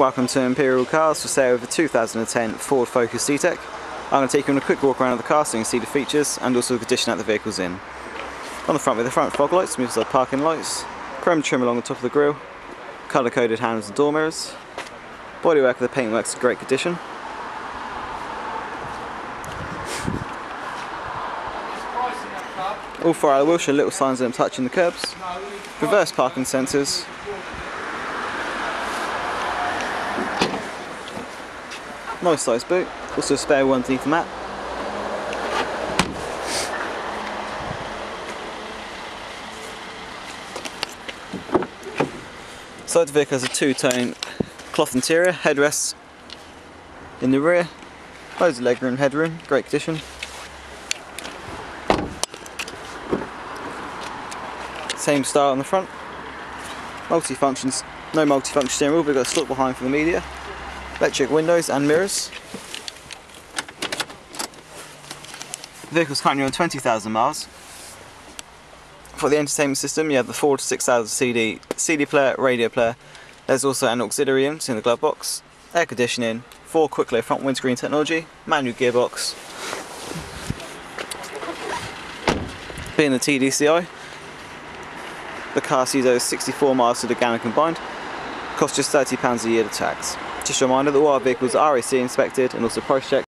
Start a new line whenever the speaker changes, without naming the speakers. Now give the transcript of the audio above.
Welcome to Imperial Cars for sale with the 2010 Ford Focus Zetec. I'm going to take you on a quick walk around of the car so you can see the features and also the condition that the vehicle's in. On the front with the front fog lights, smooth side parking lights, chrome trim along the top of the grille, colour coded handles and door mirrors, bodywork of the paintwork's in great condition. All four alloy wheels show little signs of them touching the curbs, reverse parking sensors, Nice size boot, also a spare one underneath the mat. Side of the vehicle has a two-tone cloth interior, headrests in the rear, loads of legroom, headroom, great condition. Same style on the front. Multi-functions, no multi-function steering wheel, but we've got a slot behind for the media electric windows and mirrors. The vehicle's currently on 20,000 miles. For the entertainment system you have the Ford 6000 CD, CD player, radio player. There's also an auxiliary in the glove box, air conditioning, Ford Quickclear front windscreen technology, manual gearbox. Being the TDCI, the car sees over 64 miles to the gallon combined, costs just £30 a year to tax. Just a reminder that all our vehicles are RAC inspected and also price checked